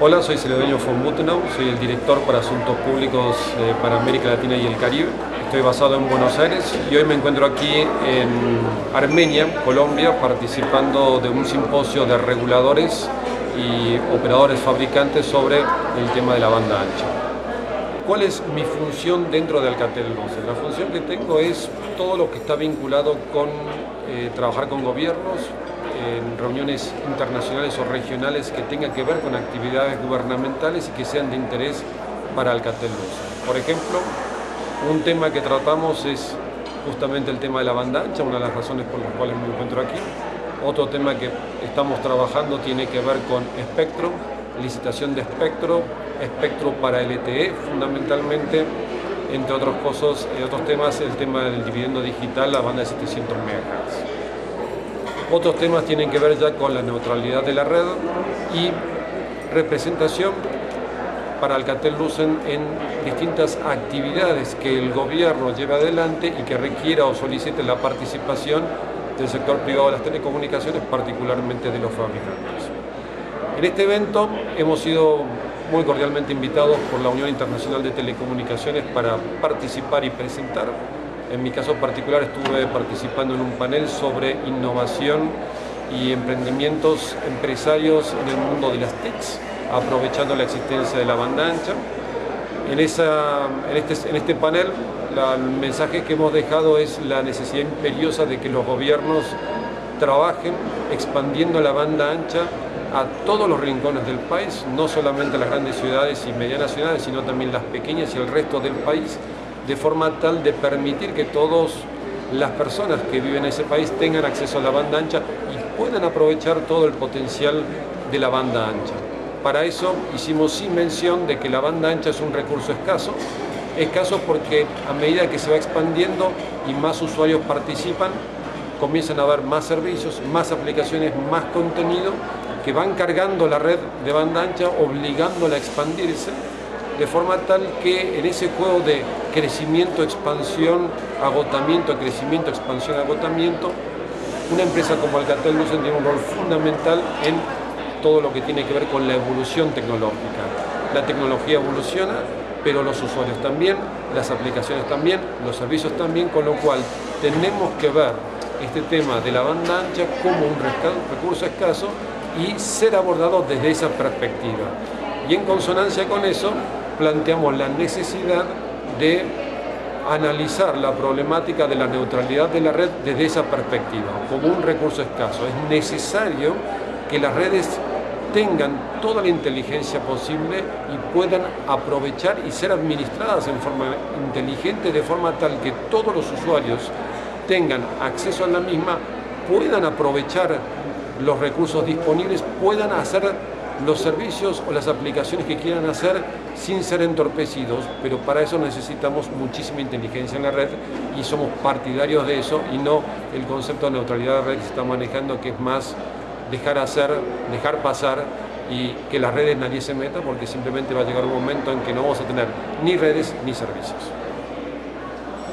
Hola, soy Celedonio von Butenau, soy el director para Asuntos Públicos eh, para América Latina y el Caribe. Estoy basado en Buenos Aires y hoy me encuentro aquí en Armenia, Colombia, participando de un simposio de reguladores y operadores fabricantes sobre el tema de la banda ancha. ¿Cuál es mi función dentro de Alcatel? La función que tengo es todo lo que está vinculado con eh, trabajar con gobiernos, en reuniones internacionales o regionales que tengan que ver con actividades gubernamentales y que sean de interés para Alcatel Lucent. Por ejemplo, un tema que tratamos es justamente el tema de la banda ancha, una de las razones por las cuales me encuentro aquí. Otro tema que estamos trabajando tiene que ver con espectro, licitación de espectro, espectro para LTE fundamentalmente, entre otros cosas, eh, otros temas, el tema del dividendo digital, la banda de 700 MHz. Otros temas tienen que ver ya con la neutralidad de la red y representación para Alcatel Lucent en distintas actividades que el gobierno lleve adelante y que requiera o solicite la participación del sector privado de las telecomunicaciones, particularmente de los fabricantes. En este evento hemos sido muy cordialmente invitados por la Unión Internacional de Telecomunicaciones para participar y presentar en mi caso particular estuve participando en un panel sobre innovación y emprendimientos empresarios en el mundo de las TICs, aprovechando la existencia de la banda ancha. En, esa, en, este, en este panel el mensaje que hemos dejado es la necesidad imperiosa de que los gobiernos trabajen expandiendo la banda ancha a todos los rincones del país, no solamente las grandes ciudades y medianas ciudades, sino también las pequeñas y el resto del país, de forma tal de permitir que todas las personas que viven en ese país tengan acceso a la banda ancha y puedan aprovechar todo el potencial de la banda ancha. Para eso hicimos sin mención de que la banda ancha es un recurso escaso, escaso porque a medida que se va expandiendo y más usuarios participan, comienzan a haber más servicios, más aplicaciones, más contenido que van cargando la red de banda ancha, obligándola a expandirse de forma tal que en ese juego de crecimiento, expansión, agotamiento, crecimiento, expansión, agotamiento, una empresa como Alcatel Lucent tiene un rol fundamental en todo lo que tiene que ver con la evolución tecnológica. La tecnología evoluciona, pero los usuarios también, las aplicaciones también, los servicios también, con lo cual tenemos que ver este tema de la banda ancha como un recurso escaso y ser abordado desde esa perspectiva. Y en consonancia con eso, planteamos la necesidad de analizar la problemática de la neutralidad de la red desde esa perspectiva, como un recurso escaso. Es necesario que las redes tengan toda la inteligencia posible y puedan aprovechar y ser administradas en forma inteligente de forma tal que todos los usuarios tengan acceso a la misma, puedan aprovechar los recursos disponibles, puedan hacer los servicios o las aplicaciones que quieran hacer sin ser entorpecidos, pero para eso necesitamos muchísima inteligencia en la red y somos partidarios de eso y no el concepto de neutralidad de red que se está manejando, que es más dejar hacer, dejar pasar y que las redes nadie se meta porque simplemente va a llegar un momento en que no vamos a tener ni redes ni servicios.